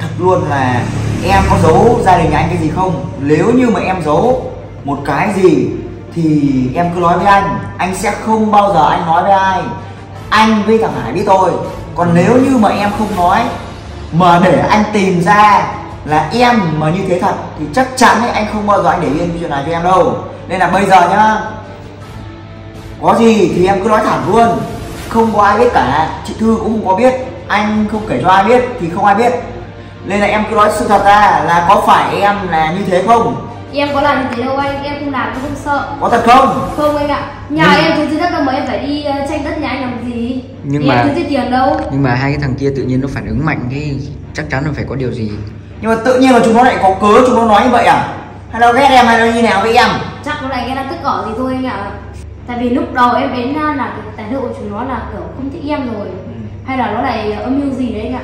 thật luôn là em có giấu gia đình anh cái gì không? Nếu như mà em giấu một cái gì thì em cứ nói với anh. Anh sẽ không bao giờ anh nói với ai. Anh với thằng hải biết thôi còn nếu như mà em không nói mà để anh tìm ra là em mà như thế thật thì chắc chắn ấy, anh không bao giờ anh để yên chuyện này cho em đâu. Nên là bây giờ nhá có gì thì em cứ nói thẳng luôn. Không có ai biết cả. Chị thư cũng không có biết. Anh không kể cho ai biết thì không ai biết nên là em cứ nói sự thật ra là có phải em là như thế không? Em có làm như thế đâu anh em không làm em không sợ. Có thật không? Không anh ạ. Nhà Nhưng- em thứ đất đâu mà em phải đi ờ, tranh đất nhà anh làm gì? Nhưng thì mà- em thứ tiền đâu? nhưng mà hai cái thằng kia tự nhiên nó phản ứng mạnh cái chắc chắn là phải có điều gì. Nhưng mà tự nhiên là chúng nó lại có cớ chúng nó nói như vậy à? Hay là ghét em hay là như nào với em? Chắc nó này em đang tức cỏ gì thôi anh ạ. Tại vì lúc đầu em đến ờ, là cái tài liệu của chúng nó là kiểu không thích em rồi. Hay là nó lại âm mưu gì đấy anh ạ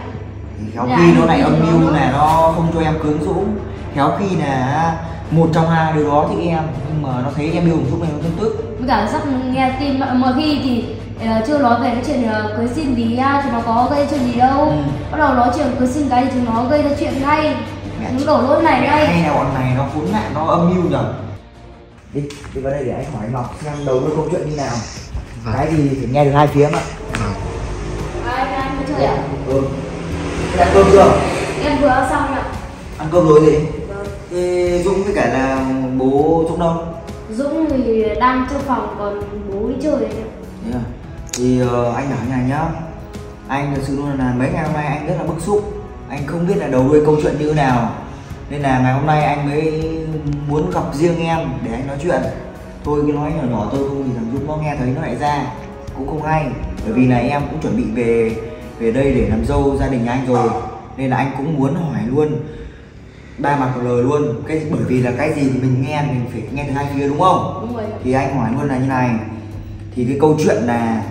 khéo Dạ, khi nó lại anh âm mưu là nó không cho em cưỡng dũng. Khéo khi là một trong hai đứa đó thích em nhưng mà nó thấy em yêu một lúc này nó tức tức với cả sắp nghe tin mọi mọi khi thì ờ, chưa nói về cái chuyện ờ, cưới xin à, chúng nó có gây chuyện gì đâu. Ừ. bắt đầu nói chuyện cưới xin cái thì chúng nó gây ra chuyện ngay. Mẹ chúng đổ lỗi này ngay. hay là bọn này nó khốn nạn nó âm mưu nhở. Đi đi vào đây để anh hỏi ngọc xem đầu đuôi câu chuyện như nào. Vâng. cái gì phải nghe được hai phía mà. Vâng. ai anh có chơi à ừ Ăn cơm chưa? Em vừa ăn xong ạ. Ăn cơm rồi gì? Vâng. thế dũng với cả là bố dũng đâu? Dũng thì đang trong phòng còn bố đi chơi đấy ạ. À? thì ờ, anh như này nhá. Anh thật sự luôn là mấy ngày hôm nay anh rất là bức xúc. Anh không biết là đầu đuôi câu chuyện như thế nào. Nên là ngày hôm nay anh mới muốn gặp riêng em để anh nói chuyện. Thôi cứ nói nhỏ nhỏ thôi không thì thằng Dũng nó nghe thấy nó lại ra. Cũng không hay bởi vì là em cũng chuẩn bị về về đây để làm dâu gia đình anh rồi. Nên là anh cũng muốn hỏi luôn ba mặt một lời luôn. Cái bởi vì là cái gì thì mình nghe mình phải nghe từ hai phía đúng không? Đúng rồi thì anh hỏi luôn là như này. Thì cái câu chuyện là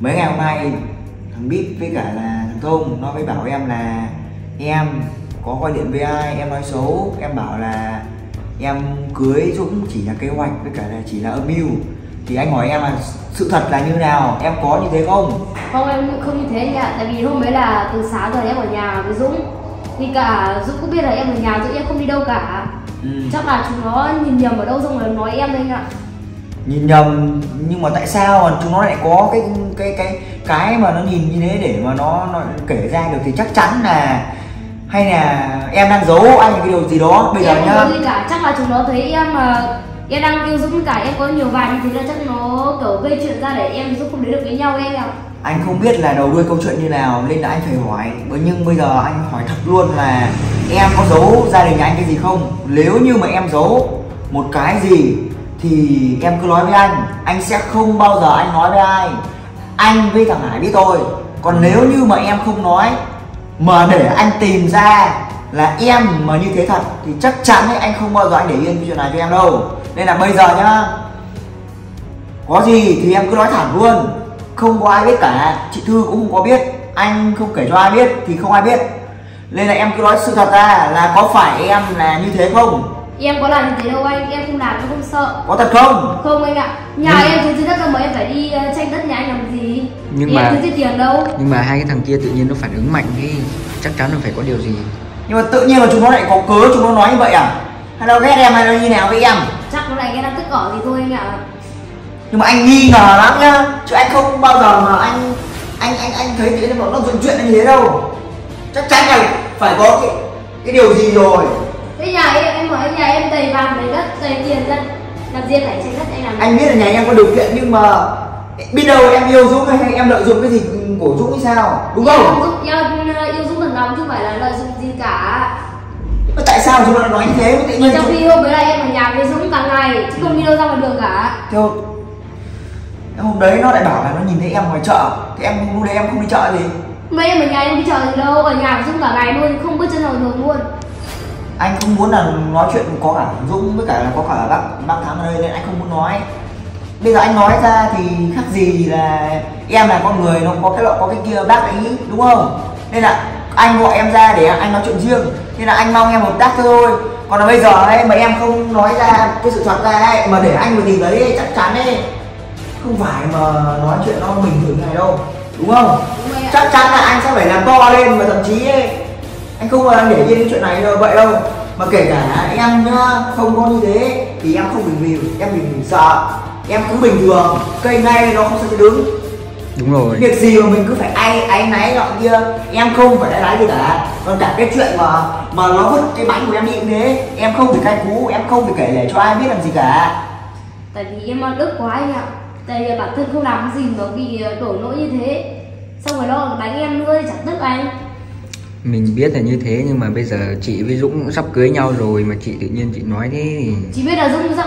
mấy ngày hôm nay thằng bít với cả là thằng thông nó mới bảo em là em có gọi điện với ai? Em nói xấu. Em bảo là em cưới dũng chỉ là kế hoạch với cả là chỉ là âm mưu thì anh hỏi em là sự thật là như nào? Em có như thế không? Không em không như thế anh ạ Tại vì hôm đấy là từ sáng giờ em ở nhà với Dũng. Thì cả Dũng cũng biết là em ở nhà Dũng em không đi đâu cả. Ừ. Chắc là chúng nó nhìn nhầm ở đâu xong rồi nói em đấy anh ạ. Nhìn nhầm nhưng mà tại sao? Mà chúng nó lại có cái cái cái cái mà nó nhìn như thế để mà nó nó kể ra được thì chắc chắn là hay là em đang giấu anh cái điều gì đó. Bây giờ Em không nhá. cả. Chắc là chúng nó thấy em mà Em đang yêu Dũng cả, em có nhiều vài như thế là chắc nó, kiểu, gây chuyện ra để em giúp không đến được với nhau em anh ạ. Anh không biết là đầu đuôi câu chuyện như nào, nên là anh phải hỏi. Bởi nhưng bây giờ anh hỏi thật luôn là em có giấu gia đình nhà anh cái gì không? Nếu như mà em giấu một cái gì, thì em cứ nói với anh. Anh sẽ không bao giờ anh nói với ai. Anh với thằng hải biết thôi còn nếu như mà em không nói mà để anh tìm ra là em mà như thế thật thì chắc chắn ấy, anh không bao giờ anh để yên cái chuyện này cho em đâu. Nên là bây giờ nhá có gì thì em cứ nói thẳng luôn. Không có ai biết cả chị thư cũng không có biết anh không kể cho ai biết thì không ai biết. Nên là em cứ nói sự thật ra là có phải em là như thế không? Em có làm như thế đâu anh Em không làm em không sợ. Có thật không? Không anh ạ. Nhà Nhưng- em thứ đất đâu mà em phải đi ờ, tranh đất nhà anh làm gì? Nhưng thì mà- em thứ tiền đâu. nhưng mà hai cái thằng kia tự nhiên nó phản ứng mạnh cái chắc chắn là phải có điều gì nhưng mà tự nhiên là chúng nó lại có cớ chúng nó nói như vậy à? Hay là ghét em hay là như nào với em? Chắc nó này em đang tức cỏ gì thôi anh ạ nhưng mà anh nghi ngờ lắm nhá. Chứ anh không bao giờ mà anh anh anh anh thấy thế nó nó dựng chuyện như thế đâu. Chắc chắn là phải có cái cái điều gì rồi. Thế nhà em, em hỏi nhà em đầy vàng đầy đất đầy tiền dân làm gì phải tranh đất anh làm anh biết là nhà em có điều kiện nhưng mà biết đâu em yêu dũng hay em lợi dụng cái gì của dũng hay sao? Đúng không? Em ờ, yêu Dũng thật lòng chứ không phải là lợi dụng cả. Mà tại sao chúng nó lại nói như thế? Tự nhiên trong khi hôm đấy là em ở nhà với Dũng cả ngày chứ không đi đâu ra ngoài đường cả. Theo hôm đấy nó lại bảo là nó nhìn thấy em ngoài chợ. Thì em lúc đấy em không đi chợ gì? Mấy em ở nhà em đi chợ gì đâu ở nhà với Dũng cả ngày luôn không bước chân vào đường luôn. Anh không muốn là nói chuyện có cả dũng với cả là có cả bác bác thắng ở đây nên anh không muốn nói. Bây giờ anh nói ra thì khác gì là em là con người nó có cái loại có cái kia bác ấy đúng không? Nên là anh gọi em ra để anh nói chuyện riêng. Nên là anh mong em hợp tác thôi còn là bây giờ ấy mà em không nói ra cái sự thật ra ấy mà để anh mà tìm thấy ấy, chắc chắn ấy không phải mà nói chuyện nó bình thường này đâu. Đúng không? Đúng chắc chắn là anh sẽ phải làm to lên và thậm chí ấy, anh không để yên cái chuyện này đâu vậy đâu. Mà kể cả em nhá không có như thế thì em không bình review em bình mình sợ. Em cứ bình thường cây ngay nó không sao đứng đúng rồi. Việc gì mà mình cứ phải ai áy náy nọ kia em không phải áy náy gì cả. Còn cả cái chuyện mà mà nó vứt cái bánh của em đi thế. Em không phải cay cú em không phải kể để cho ai biết làm gì cả. Tại vì em ăn đức quá anh ạ. Tại vì bản thân không làm cái gì mà bị đổ lỗi như thế. Xong rồi nó đánh em nữa chẳng tức anh. Mình biết là như thế nhưng mà bây giờ chị với Dũng cũng sắp cưới nhau rồi mà chị tự nhiên chị nói thế thì chị biết là Dũng sắp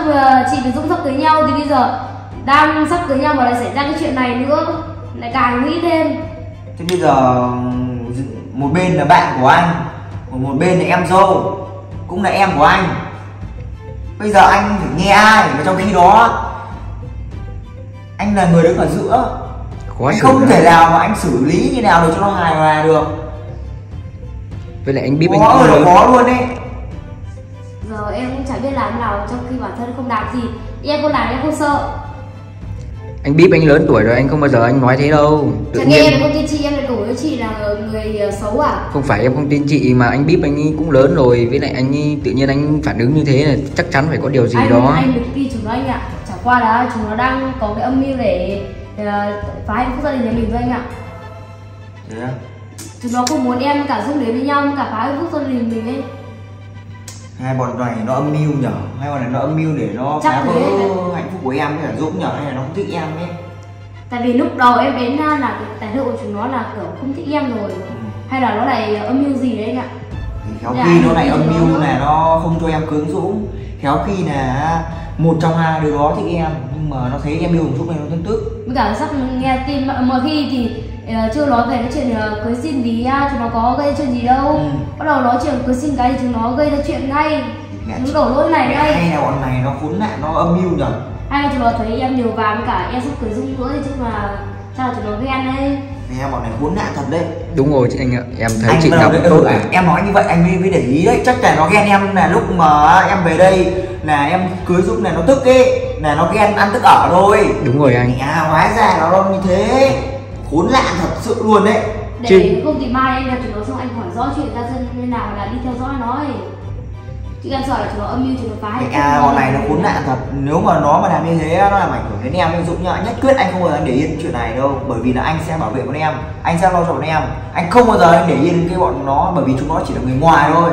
chị với Dũng sắp cưới nhau thì bây giờ đang sắp cưới nhau mà lại xảy ra cái chuyện này nữa lại càng nghĩ thêm. Thế bây giờ một bên là bạn của anh một bên là em dâu cũng là em của anh. Bây giờ anh phải nghe ai mà trong khi đó? Anh là người đứng ở giữa. Khó anh không thể nào mà anh xử lý như nào để cho nó hài hòa được. Với lại anh biết anh có cũng rồi có luôn đấy giờ em cũng chẳng biết làm thế nào trong khi bản thân không làm gì. Em không làm em không sợ anh biết anh lớn tuổi rồi anh không bao giờ anh nói thế đâu. Tự chẳng nghe em nhiên là công ty chị em lại đổ cho chị là người ờ, xấu à? Không phải em không tin chị mà anh biết anh ấy cũng lớn rồi với lại anh ấy, tự nhiên anh phản ứng như thế là chắc chắn phải có điều gì anh, đó. anh được tin chúng nó anh ạ. Chẳng qua là chúng nó đang có cái âm mưu để uh, phá hạnh phúc gia đình nhà mình thôi anh ạ. Thế á? chúng nó không muốn em cả dung đến với nhau cả phá hạnh phúc gia đình mình ấy hai bọn này nó âm mưu nhở. Hai bọn này nó âm mưu để nó Chắc phá vỡ hạnh phúc của em với cả dũng nhở hay là nó không thích em ấy? Tại vì lúc đầu em đến à, là cái tài liệu của chúng nó là kiểu không thích em rồi. Hay là nó lại âm mưu gì đấy anh ạ thì khéo Dạ, khi nó lại âm mưu là nó không cho em cưới dũng. Khéo khi là một trong hai đứa đó thích em nhưng mà nó thấy em yêu thằng dũng này nó thân tức với cả sắp nghe tin mọi khi thì ờ, chưa nói về cái chuyện ờ, cưới xin thì à, chúng nó có gây chuyện gì đâu. Ừ. bắt đầu nói chuyện cưới xin cái thì chúng nó gây ra chuyện ngay. Chúng đổ lỗi này ngay. hay là bọn này nó khốn nạn nó âm mưu nhở? Hay là chúng nó thấy em nhiều vàng cả em sắp cưới dung nữa thì chắc là chắc là chúng nó ghen đấy Mẹ bọn này khốn nạn thật đấy. Đúng rồi chị anh ạ em thấy anh chị đầu cũng đấy, tốt. ừ, rồi. em nói như vậy anh mới, mới để ý đấy. Chắc là nó ghen em là lúc mà em về đây là em cưới dũng này nó tức ấy là nó ghen ăn tức ở thôi. Đúng rồi anh. Mẹ hóa ra nó đâu như thế. Khốn nạn thật sự luôn đấy. Để Chứ- không thì mai anh là chúng nó xong anh hỏi rõ chuyện ra dân như nào là đi theo dõi nó ấy chứ em sợ là chúng nó âm mưu chúng nó phá phúc bọn này nó khốn nạn thật. Nếu mà nó mà làm như thế nó làm ảnh hưởng đến em. Với dũng nhá nhất quyết anh không bao giờ anh để yên chuyện này đâu. Bởi vì là anh sẽ bảo vệ bọn em. Anh sẽ lo cho bọn em. Anh không bao giờ anh để yên cái bọn nó bởi vì chúng nó chỉ là người ngoài thôi.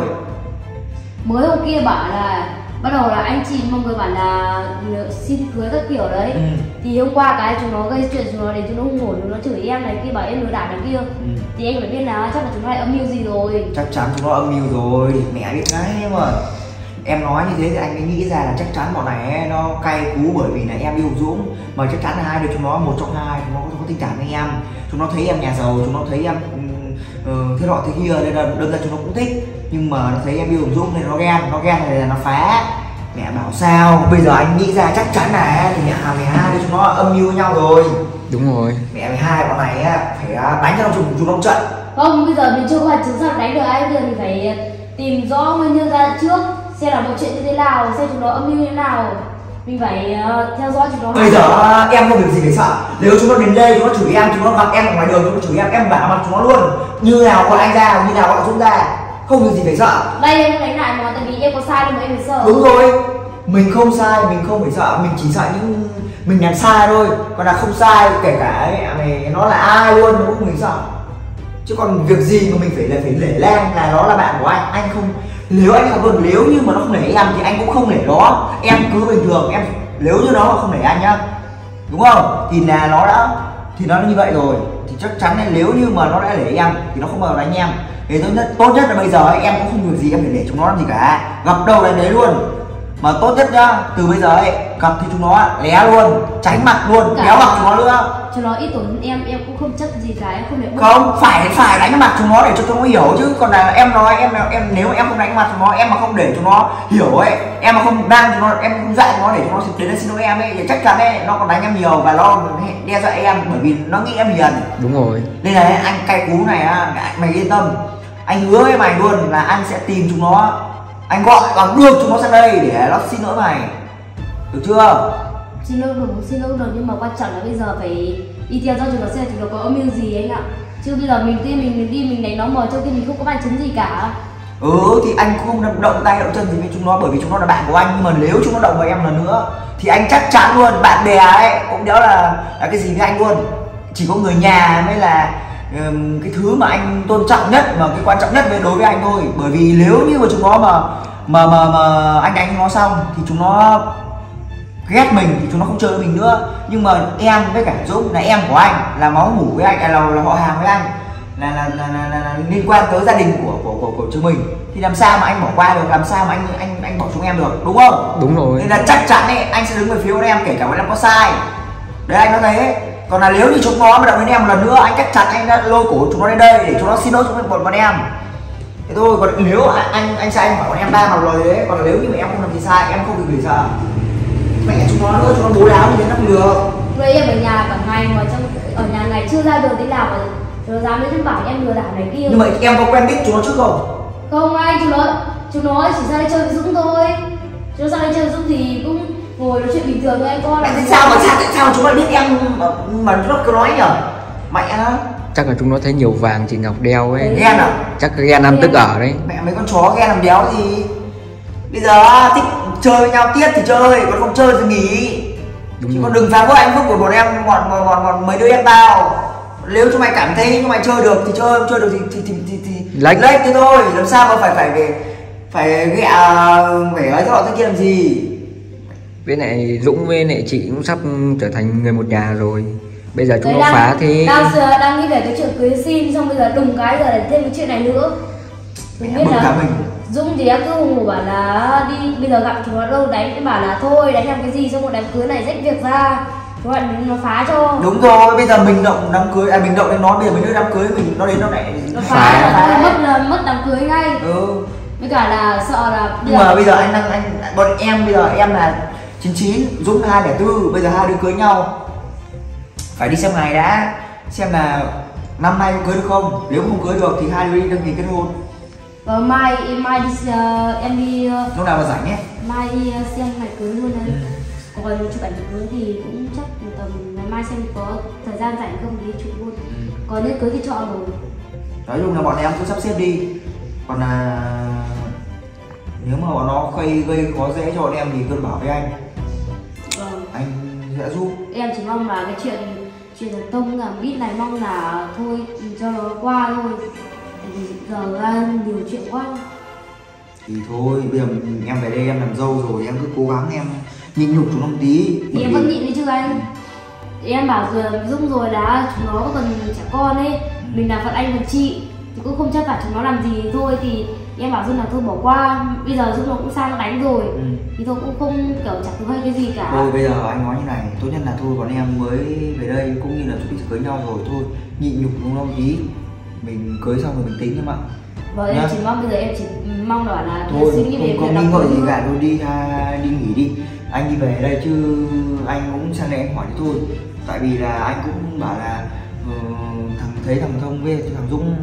Mới hôm kia bảo là bắt đầu là anh chị mọi người bảo là xin cưới các kiểu đấy. Ừ. thì hôm qua cái chúng nó gây chuyện chúng nó đến chúng nó hổ chúng nó chửi em này kia bảo em lừa đảo này kia. Ừ. thì anh phải biết là chắc là chúng nó lại âm mưu gì rồi. Chắc chắn chúng nó âm mưu rồi. Mẹ biết ngay mà em nói như thế thì anh mới nghĩ ra là chắc chắn bọn này nó cay cú bởi vì là em yêu Dũng. Mà chắc chắn là hai đứa chúng nó một trong hai chúng nó có tình cảm với em. Chúng nó thấy em nhà giàu chúng nó thấy em uh, thế nọ thế kia nên là đâm ra chúng nó cũng thích. Nhưng mà nó thấy em yêu Dũng nên nó ghen. Nó ghen này là nó phá. Mẹ bảo sao? Bây giờ anh nghĩ ra chắc chắn là thì mẹ mẹ hai đứa chúng nó âm mưu với nhau rồi. Đúng rồi. Mẹ mày hai bọn này á, phải à, đánh cho nó chúng chúng nó trận. Không bây giờ mình chưa có hạt chứng sao đánh được ai bây giờ mình phải tìm rõ nguyên nhân ra trước xem là mọi chuyện như thế nào xem chúng nó âm mưu như thế nào mình phải ờ, theo dõi chúng nó Bây giờ á, em không việc gì phải sợ. Nếu chúng nó đến đây chúng nó chửi em Chúng nó gặp em ở ngoài đường chúng nó chửi em Em bảo mặt chúng nó luôn. Như nào gọi anh ra Như nào gọi Dũng ra. Không việc gì phải sợ. Đây em đánh lại mà tại vì em có sai đâu mà em phải sợ. Đúng rồi. Mình không sai Mình không phải sợ. Mình chỉ sợ những Mình làm sai thôi. Còn là không sai Kể cả mẹ nó là ai luôn Nó cũng mình sợ. Chứ còn việc gì mà mình phải là phải để lan là nó là bạn của anh. Anh không nếu anh học luôn Nếu như mà nó không để em Thì anh cũng không để nó. Em cứ bình thường Em Nếu như nó mà không để anh nhá. Đúng không? Thì là nó đã thì nó như vậy rồi. Thì chắc chắn là nếu như mà nó đã để em thì nó không bao giờ đánh em. Thế tốt nhất tốt nhất là bây giờ ấy, em cũng không việc gì em phải để chúng nó làm gì cả. Gặp đâu đánh đấy luôn mà tốt nhất nhá từ bây giờ ấy gặp thì chúng nó lé luôn tránh mặt luôn Cả- đéo gặp chúng nó nữa. chúng nó ít tổn em em cũng không chấp gì cả em không để không phải phải đánh mặt chúng nó để cho chúng nó hiểu chứ. Còn là em nói em em nếu em không đánh mặt chúng nó em mà không để chúng nó hiểu ấy em mà không đang chúng nó em không dạy chúng nó để chúng nó đến đây xin lỗi em ấy thì chắc chắn ấy nó còn đánh em nhiều và nó đe dọa em bởi vì nó nghĩ em hiền. Đúng rồi. Nên là anh cay cú này á mày yên tâm. Anh hứa với mày luôn là anh sẽ tìm chúng nó anh gọi bằng đưa chúng nó sang đây để nó xin lỗi mày. Được chưa? Xin lỗi được xin lỗi được nhưng mà quan trọng là bây giờ phải đi theo dõi chúng nó xem chúng nó có âm mưu gì anh ạ. Chứ bây giờ mình đi mình, mình đi mình đánh nó mà trong khi mình không có bằng chứng gì cả. Ừ thì anh cũng không động- tay động chân gì với chúng nó bởi vì chúng nó là bạn của anh. Nhưng mà nếu chúng nó động vào em lần nữa thì anh chắc chắn luôn bạn bè ấy cũng đéo là là cái gì với anh luôn. Chỉ có người nhà mới là cái thứ mà anh tôn trọng nhất mà cái quan trọng nhất với đối với anh thôi. Bởi vì nếu như mà chúng nó mà mà mà mà anh đánh nó xong thì chúng nó ghét mình thì chúng nó không chơi với mình nữa. Nhưng mà em với cả Dũng là em của anh là máu mủ với anh à, là, là họ hàng với anh là là, là, là, là, là liên quan tới gia đình của của của, của chúng mình. Thì làm sao mà anh bỏ qua được? Làm sao mà anh anh anh bỏ chúng em được? Đúng không? Đúng rồi. Nên là chắc chắn ấy anh sẽ đứng về phía bọn em kể cả em có sai. Đấy anh nói thế còn là nếu như chúng nó mà động đến em một lần nữa anh chắc chắn anh đã lôi cổ chúng nó đến đây để chúng nó xin lỗi chúng bọn bọn em. Thế thôi còn nếu anh anh, sai anh bảo bọn em ba mặt lời đấy. Còn nếu như mà em không làm gì sai em không bị gì sợ. Mẹ chúng nó nữa chúng nó bố láo như thế nó không được. Vậy em ở nhà cả ngày mà trong ở nhà ngày chưa ra đường đi làm mà nó dám đến bảo em lừa đảo này kia. Nhưng mà em có quen biết chúng nó trước không? Không ai chúng nó chúng nó chỉ ra đây chơi với Dũng thôi. Chúng nó ra đây chơi với Dũng thì cũng ngồi nói chuyện bình thường với anh con mẹ tại sao mà sao tại sao chúng nó biết em mà, mà nó cứ nói nhở mẹ nó chắc là chúng nó thấy nhiều vàng chị Ngọc đeo ấy. Ghen à? Chắc ghen ăn tức ở đấy. Mẹ mấy con chó ghen làm đéo gì? Bây giờ thích chơi với nhau tiếp thì chơi còn không chơi thì nghỉ. Đúng chứ rồi. còn đừng phá vỡ hạnh phúc của bọn em bọn bọn bọn, bọn mấy đứa em tao. Nếu chúng mày cảm thấy chúng mày chơi được thì chơi không chơi được thì thì thì thì, thì Lách. lách thế thôi. Làm sao mà phải phải phải phải ghẹ phải ấy thế thế kia làm gì với lại Dũng với lại chị cũng sắp trở thành người một nhà rồi. Bây giờ chúng Đấy, nó phá thế đang, giờ đang nghĩ về cái chuyện cưới xin xong bây giờ đùng cái giờ lại thêm cái chuyện này nữa. Mẹ biết là mình Dũng thì em cứ ngủ bảo là đi bây giờ gặp chúng nó đâu đánh em bảo là thôi đánh làm cái gì? Xong một đám cưới này rách việc ra. Chúng nó nó phá cho. Đúng rồi bây giờ mình động đám cưới à mình động đến nó bây giờ mình đưa đám cưới mình nó đến nó lại nó Phá. phá. là mất là mất đám cưới ngay. Ừ. Với cả là sợ là nhưng mà bây giờ anh đang anh bọn em bây giờ em là 99 Dũng là 204 bây giờ hai đứa cưới nhau phải đi xem ngày đã xem là năm nay có cưới được không nếu không cưới được thì hai đứa đi đăng ký kết hôn Và mai em mai đi ờ, em đi ờ, lúc nào mà rảnh nhé mai đi ờ, xem ngày cưới luôn đấy. Ừ. Còn chụp ảnh cưới thì cũng chắc tầm ngày mai xem có thời gian rảnh không đi chụp luôn. Còn nếu cưới thì chọn rồi. nói chung là bọn em cứ sắp xếp đi còn là nếu mà bọn nó gây gây khó dễ cho bọn em thì cứ bảo với Vâng. anh sẽ giúp Em chỉ mong là cái chuyện chuyện thần tông là biết này mong là thôi cho nó qua thôi. Tại vì giờ ra nhiều chuyện quá. thì thôi bây giờ em về đây em làm dâu rồi em cứ cố gắng em nhịn nhục chúng nó một tí Thì em vẫn nhịn đấy chứ anh. Em bảo rồi Dung rồi đã chúng nó còn trẻ con ấy mình là phận anh phận chị thì cũng không chắc cả chúng nó làm gì thôi thì em bảo Dung là thôi bỏ qua bây giờ Dung nó cũng sang nó đánh rồi. Ừ. thì tôi cũng không kiểu có hay cái gì cả. Thôi bây giờ anh nói như này, tốt nhất là thôi bọn em mới về đây cũng như là chuẩn bị cưới nhau rồi thôi nhịn nhục đúng không? Tí mình cưới xong rồi mình tính em ạ. Và em chỉ mong bây giờ em chỉ mong là là thôi suy nghĩ về không, nghi ngợi gì cả thôi đi ha, đi nghỉ đi. Anh đi về đây chứ anh cũng sang đây anh hỏi thôi. Tại vì là anh cũng bảo là ờ, thằng thấy thằng thông với thằng dũng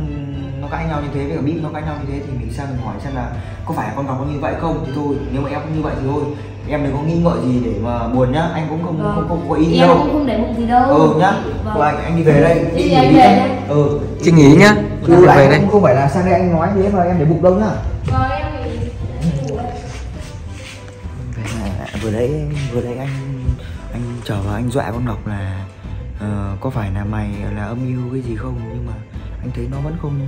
cãi nhau như thế với cả bíp nó cãi nhau như thế thì mình sang mình hỏi xem là có phải con ngọc nó như vậy không? Thì thôi nếu mà em không như vậy thì thôi. Em đừng có nghi ngợi gì để mà buồn nhá. Anh cũng không Vâng. không, không có ý gì em đâu. cũng không để bụng gì đâu. Ừ nhá. Vâng. Anh anh đi về đây. Đi, nghỉ anh đi về nhá. đây. ừ. Chị nghỉ nhá. Chứ về anh đây. cũng không phải là sang đây anh nói thế mà em để bụng đâu nhá. Vâng, em thì ngủ đây. Vừa nãy vừa nãy anh anh trở vào anh dọa con ngọc là ờ, có phải là mày là âm mưu cái gì không? Nhưng mà anh thấy nó vẫn không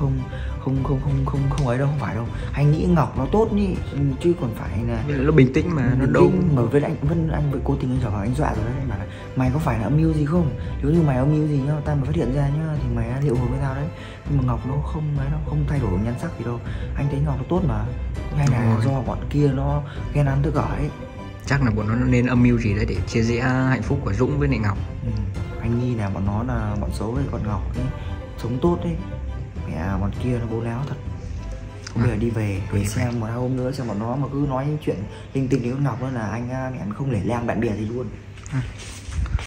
không không không không không không ấy đâu không phải đâu. Anh nghĩ ngọc nó tốt nhỉ? Chứ còn phải là nó bình tĩnh mà nó đâu. mà với anh vẫn anh vẫn cố tình anh vào anh dọa rồi đấy anh bảo là mày có phải là âm mưu gì không? Nếu như mày âm mưu gì nhá tao mà phát hiện ra nhá thì mày liệu hồn với tao đấy. Nhưng mà ngọc nó không ấy nó không thay đổi nhan sắc gì đâu. Anh thấy ngọc nó tốt mà. Hay là Đúng rồi. do bọn kia nó ghen ăn tức ở ấy. Chắc là bọn nó nên âm mưu gì đấy để chia rẽ hạnh phúc của Dũng với lại Ngọc. Ừ, anh nghi là bọn nó là bọn xấu ấy còn ngọc ấy sống tốt đấy mẹ bọn kia nó bố láo thật. Không bây giờ đi về để xem một hai hôm nữa xem bọn nó mà cứ nói những chuyện linh tinh đến ngọc nữa là anh à, mẹ không để lang bạn bè gì luôn